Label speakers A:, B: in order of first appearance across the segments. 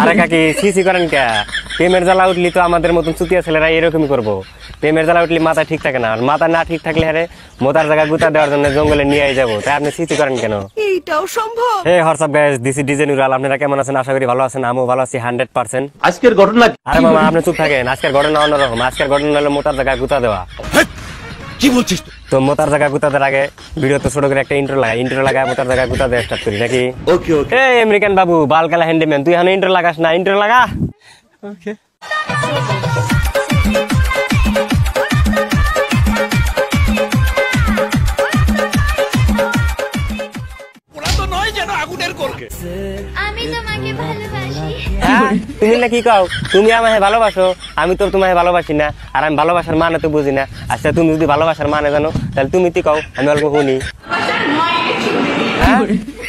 A: আরে কাকি সিসি করেন কে? প্রেমের জ্বালা উঠলি তো আমাদের মতন চুতিয়া ছেলেরা এরকমই করব। প্রেমের জ্বালা উঠলি মাথা ঠিক থাকে না। আর মাথা না ঠিক থাকলে হারে মোতার জায়গা গুতা দেওয়ার জন্য জঙ্গলে নিয়ে যাব। তাই আপনি করেন কেন?
B: এইটাও সম্ভব?
A: Hey WhatsApp guys this is DJ Nural আপনারা কেমন আছেন? আশা করি ভালো আছেন আমিও ভালো আছি হান্ড্রেড পার্সেন্ট
C: আজকের ঘটনা
A: আরে মামা আপনি চুপ থাকেন। আজকের ঘটনা অন্যরকম। আজকের ঘটনা হলো মোতার জায়গা গুতা দেওয়া।
C: কি বলছিস
A: তো মোতার জায়গা গুতাদের আগে ভিডিও তো ছোট করে একটা ইন্ট্রো লাগাই। ইন্ট্রো লাগায় মোতার জায়গা গুতাদের স্টার্ট করি নাকি?
C: ওকে ওকে
A: এই আমেরিকান বাবু বাল কালা হ্যান্ডিম্যান তুই এখন ইন্ট্রো লাগাস না? ইন্ট্রো লাগা?
D: আমি
A: তুমি না কি কও তুমি আমাকে ভালোবাসো আমি তো তোমাকে ভালোবাসি না আর আমি ভালোবাসার মানে তো বুঝি না। আচ্ছা তুমি যদি ভালোবাসার মানে জানো তাহলে তুমি কি কও? আমি অল্প শুনি। হ্যাঁ?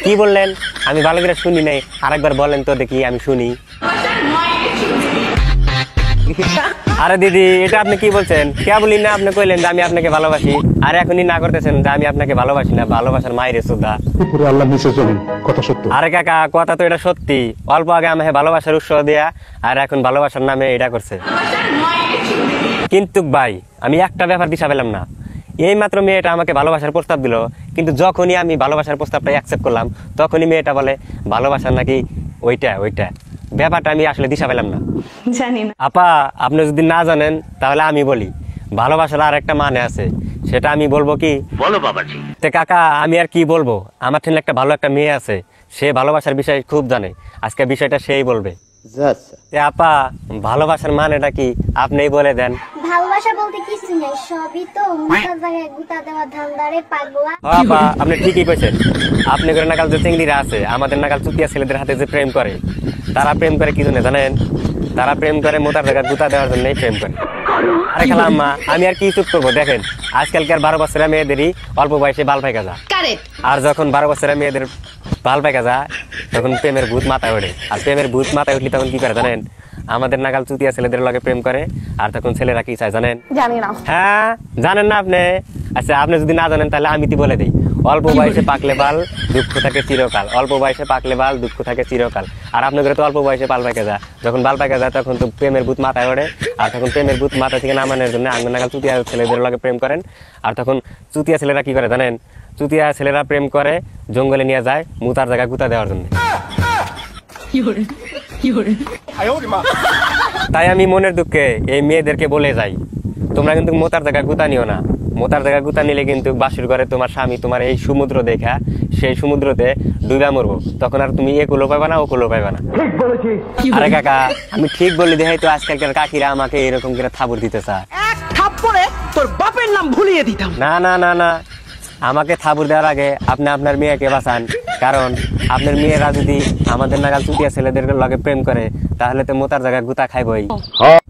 A: কি বললেন? আমি ভালো করে শুনি নাই। আরেকবার বলেন তো দেখি আমি শুনি। আরে দিদি এটা আপনি কি বলছেন? কে বলি না আপনি কইলেন যে আমি আপনাকে ভালোবাসি? আর এখনই না করতেছেন যে আমি আপনাকে ভালোবাসি না ভালোবাসার মায়ের সুদ্ধা।
E: উপরে আল্লাহ নিচে চলি কথা সত্য।
A: আরে কাকা কথা তো এটা সত্যি। অল্প আগে আমাকে ভালোবাসার উৎস দেয়া আর এখন ভালোবাসার নামে এটা করছে। কিন্তু ভাই আমি একটা ব্যাপার দিশা পেলাম না। এই মাত্র মেয়েটা আমাকে ভালোবাসার প্রস্তাব দিল কিন্তু যখনই আমি ভালোবাসার প্রস্তাবটা অ্যাকসেপ্ট করলাম তখনই মেয়েটা বলে ভালোবাসার নাকি ওইটা ওইটা? ব্যাপারটা আমি আসলে দিশা পেলাম না।
B: জানি না।
A: আপা আপনি যদি না জানেন তাহলে আমি বলি। ভালোবাসার আর একটা মানে আছে। সেটা আমি বলব কি?
C: বলো বাবাজি।
A: তে কাকা আমি আর কি বলব? আমার ঠেলে একটা ভালো একটা মেয়ে আছে। সে ভালোবাসার বিষয় খুব জানে। আজকে বিষয়টা সেই বলবে। তে আপা ভালোবাসার মানেটা কি? আপনিই বলে দেন।
D: ভালোবাসা বলতে কিছু নেই সবই তো মুখের জায়গায় গুতা দেওয়া ধান্দারে পাগলা।
A: ও আপা আপনি ঠিকই কইছেন। আপনি করে নাকাল যে চিংড়িরা আছে আমাদের নাকাল চুতিয়া ছেলেদের হাতে যে প্রেম করে তারা প্রেম করে কি জন্য জানেন? তারা প্রেম করে মোতার জায়গা গুতা দেওয়ার জন্যই প্রেম করে। আরে খালা আম্মা আমি আর কি চুপ করব দেখেন আজকালকার বারো বছরের মেয়েদেরই অল্প বয়সে বাল পাইকা যা আর যখন বারো বছরের মেয়েদের বাল পাইকা যায় তখন প্রেমের ভূত মাথায় ওঠে। আর প্রেমের ভূত মাথায় উঠলে তখন কি করে জানেন? আমাদের নাগাল চুতিয়া ছেলেদের লগে প্রেম করে আর তখন ছেলেরা কি চায় জানেন?
B: জানি না।
A: হ্যাঁ জানেন না আপনি? আচ্ছা আপনি যদি না জানেন তাহলে আমি তো বলে দিই? অল্প বয়সে পাকলে বাল দুঃখ থাকে চিরকাল। অল্প বয়সে পাকলে বাল দুঃখ থাকে চিরকাল। আর আপনাদের তো অল্প বয়সে পাল পাকে যায়। যখন বাল পাকে যায় তখন তো প্রেমের ভূত মাথায় ওঠে আর তখন প্রেমের ভূত মাথা থেকে নামানোর জন্য আঙ্গ নাগাল চুতিয়া ছেলেদের লগে প্রেম করেন। আর তখন চুতিয়া ছেলেরা কি করে জানেন? চুতিয়া ছেলেরা প্রেম করে জঙ্গলে নিয়ে যায় মুতার জায়গা গুতা দেওয়ার জন্য। তাই আমি মনের দুঃখে এই মেয়েদেরকে বলে যাই। তোমরা কিন্তু মোতার জায়গা গুতা নিও না। মোতার জায়গা গুতা নিলে কিন্তু বাসুর ঘরে তোমার স্বামী তোমার এই সমুদ্র দেখা সেই সমুদ্রতে ডুবা মরবো। তখন আর তুমি এ কুলো পাইবা না ও কুলো পাইবা না। আরে কাকা আমি ঠিক বলি দেখাই তো আজকালকার কাকিরা আমাকে এরকম করে থাবর দিতে চায়।
B: থাপ্পড়ে তোর বাপের নাম ভুলিয়ে দিতাম।
A: না না না না। আমাকে থাবুর দেওয়ার আগে আপনি আপনার মেয়েকে বাঁচান। কারণ আপনার মেয়েরা যদি আমাদের নাগাল চুটিয়া ছেলেদের লগে প্রেম করে তাহলে তো মোতার জায়গায় গুতা খাইবই।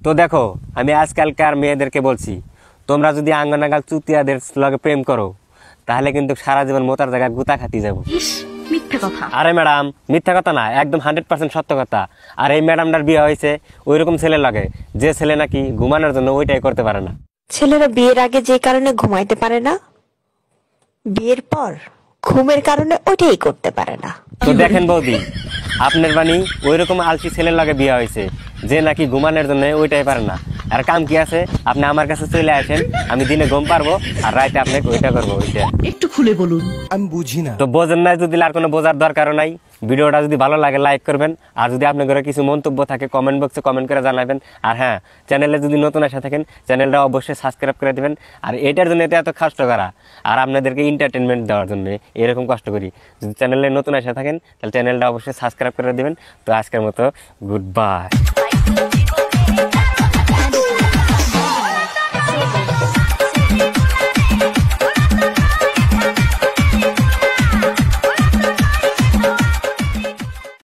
A: তো দেখো আমি আজকালকার মেয়েদেরকে বলছি তোমরা যদি আঙ্গ নাগাল চুতিয়াদের লগে প্রেম করো তাহলে কিন্তু সারা জীবন মোতার জায়গায় গুতা খাতি যাব। আরে ম্যাডাম মিথ্যা কথা না একদম হান্ড্রেড পার্সেন্ট সত্য কথা। আর এই ম্যাডামটার বিয়ে হয়েছে ওই রকম ছেলে লাগে যে ছেলে নাকি ঘুমানোর জন্য ওইটাই করতে পারে না।
F: ছেলেরা বিয়ের আগে যে কারণে ঘুমাইতে পারে না? বিয়ের পর? ঘুমের কারণে ওইটাই করতে পারে না।
A: তো দেখেন বৌদি, আপনার বাণী ওই রকম আলসি ছেলের লাগে বিয়া হয়েছে, যে নাকি ঘুমানোর জন্য ওইটাই পারে না। আর কাম কি আছে? আপনি আমার কাছে চলে আসেন আমি দিনে ঘুম পারব আর রাতে আপনাকে ওইটা করব ওইটা।
B: একটু খুলে বলুন। আমি বুঝি না।
A: তো বোঝেন না যদি আর কোনো বোঝার দরকারও নাই ভিডিওটা যদি ভালো লাগে লাইক করবেন আর যদি আপনার ঘরে কিছু মন্তব্য থাকে কমেন্ট বক্সে কমেন্ট করে জানাবেন। আর হ্যাঁ চ্যানেলে যদি নতুন আসা থাকেন চ্যানেলটা অবশ্যই সাবস্ক্রাইব করে দেবেন। আর এটার জন্য এটা এত কষ্ট করা? আর আপনাদেরকে এন্টারটেনমেন্ট দেওয়ার জন্য এরকম কষ্ট করি। যদি চ্যানেলে নতুন আসা থাকেন তাহলে চ্যানেলটা অবশ্যই সাবস্ক্রাইব করে দেবেন। তো আজকের মতো গুড বাই